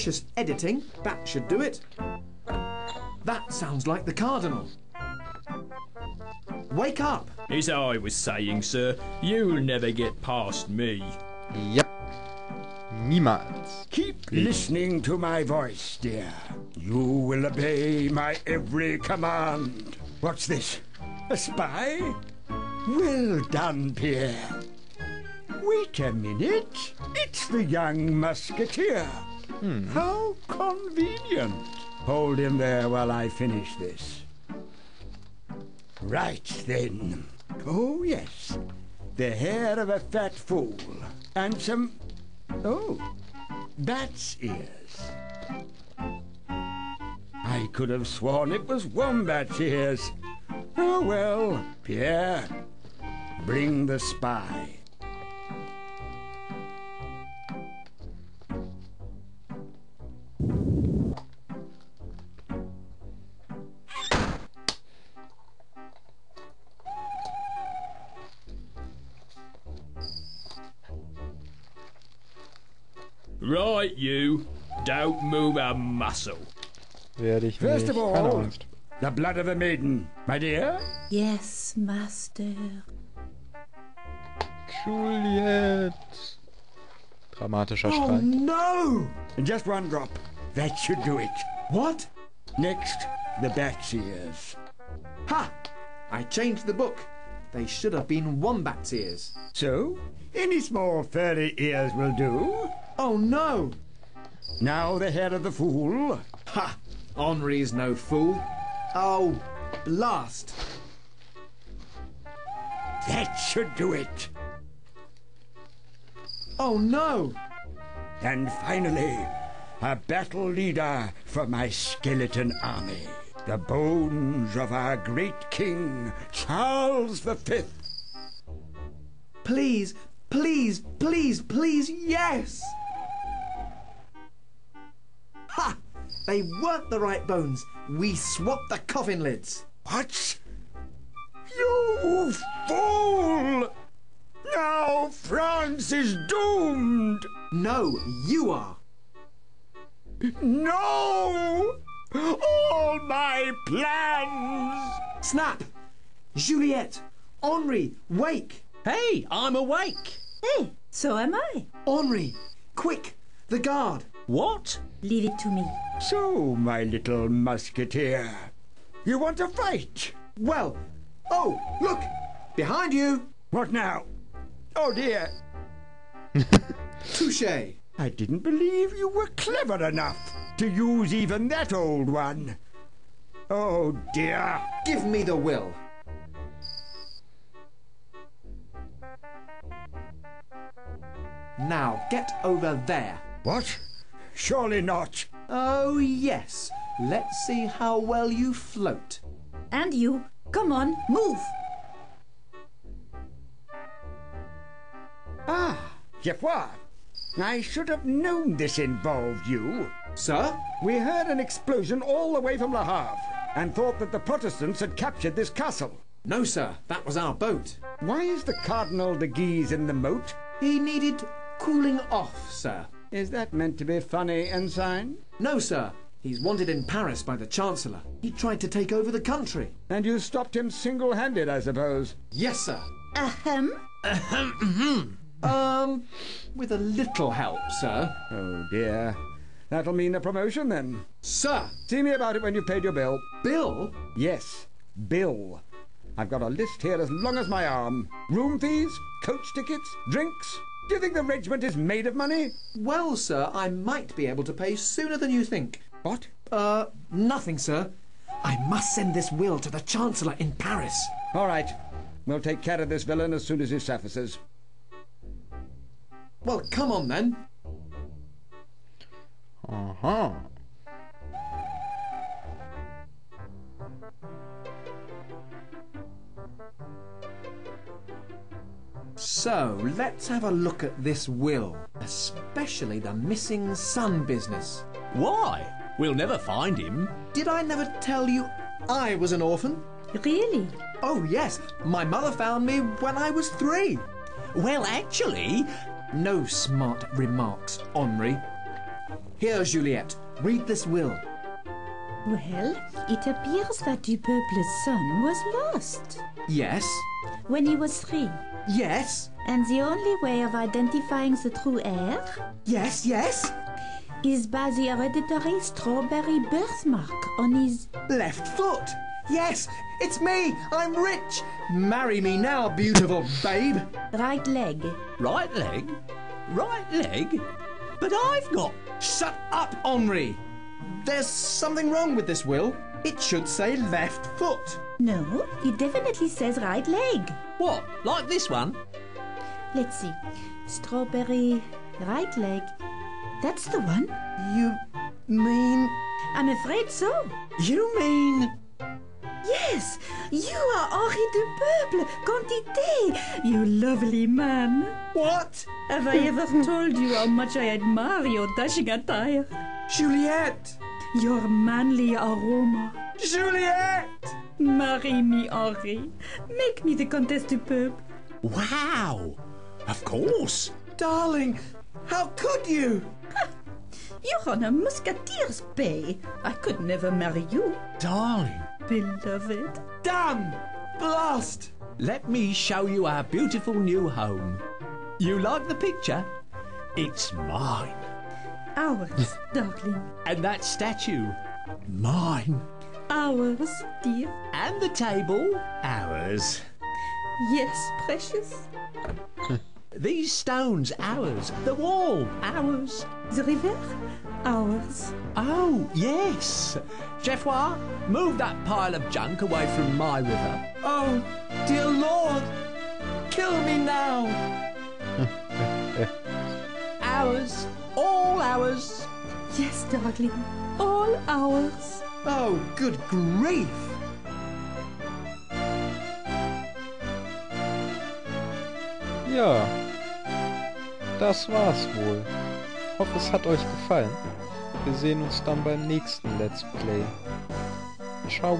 Just editing, that should do it. That sounds like the Cardinal. Wake up! As I was saying, sir, you'll never get past me. Yep. Niemals. Keep listening to my voice, dear. You will obey my every command. What's this? A spy? Well done, Pierre. Wait a minute. It's the young musketeer. Hmm. How convenient. Hold him there while I finish this. Right then. Oh, yes. The hair of a fat fool. And some. Oh, bat's ears. I could have sworn it was wombat's ears. Oh, well, Pierre, bring the spy. Right, you. Don't move a muscle. Werde ich First nicht. of Keine all, Angst. the blood of a maiden, my dear. Yes, master. Juliet. Dramatischer Oh Schrei. no! Just one drop. That should do it. What? Next, the bat's ears. Ha! I changed the book. They should have been wombat's ears. So, any small furry ears will do. Oh no! Now the head of the fool. Ha! Henri's no fool. Oh, blast! That should do it. Oh no! And finally, a battle leader for my skeleton army. The bones of our great king, Charles V. Please, please, please, please, yes! Ha! They weren't the right bones. We swapped the coffin lids. What? You fool! Now France is doomed! No, you are. No! All my plans! Snap! Juliet! Henri, wake! Hey, I'm awake. Hey, so am I. Henri, quick! The guard! What? Leave it to me. So, my little musketeer, you want to fight? Well, oh, look! Behind you! What now? Oh dear, Touche! I didn't believe you were clever enough to use even that old one. Oh dear. Give me the will. Now get over there. What? Surely not. Oh, yes. Let's see how well you float. And you, come on, move. Ah, Geoffroy. I should have known this involved you. Sir? We heard an explosion all the way from Le Havre and thought that the Protestants had captured this castle. No, sir. That was our boat. Why is the Cardinal de Guise in the moat? He needed cooling off, sir. Is that meant to be funny, Ensign? No, sir. He's wanted in Paris by the Chancellor. He tried to take over the country. And you stopped him single-handed, I suppose. Yes, sir. Ahem. Um, with a little help, sir. Oh dear. That'll mean a promotion then. Sir! See me about it when you've paid your bill. Bill? Yes, bill. I've got a list here as long as my arm. Room fees, coach tickets, drinks. Do you think the regiment is made of money? Well, sir, I might be able to pay sooner than you think. What? Uh, nothing, sir. I must send this will to the Chancellor in Paris. All right. We'll take care of this villain as soon as he surfaces. Well, come on then. Aha. So, let's have a look at this will, especially the missing son business. Why? We'll never find him. Did I never tell you I was an orphan? Really? Oh, yes. My mother found me when I was three. Well, actually, No smart remarks, Henri. Here, Juliet, read this will. Well, it appears that Du Peuple's son was lost Yes? when he was three. Yes? And the only way of identifying the true heir Yes, yes? is by the hereditary strawberry birthmark on his. Left foot! Yes, it's me! I'm rich! Marry me now, beautiful babe! right leg. Right leg? Right leg? But I've got. Shut up, Henri! There's something wrong with this will. It should say left foot. No, it definitely says right leg. What? Like this one? Let's see. Strawberry, right leg. That's the one. You mean. I'm afraid so. You mean. Yes, you are Henri de Peuple, quantité, you lovely man. What? Have I ever told you how much I admire your dashing attire, Juliet! Your manly aroma? Juliet! Marry me, Henri. Make me the Comtesse du Peuple. Wow! Of course! Darling, how could you? You're on a musketeer's pay. I could never marry you, Darling, beloved. Damn! Blast! let me show you our beautiful new home. You like the picture? It's mine. Ours, darling. And that statue? Mine. Ours, dear. And the table? Ours. Yes, precious. These stones? Ours. The wall? Ours. The river? Ours. Oh, yes. Geoffroy, move that pile of junk away from my river. Oh, dear Lord! Kill me now! All ours. Yes, darling. All ours. Oh, good grief! Ja. Das war's wohl. Hoffe, es hat euch gefallen. Wir sehen uns dann beim nächsten Let's Play. Ciao.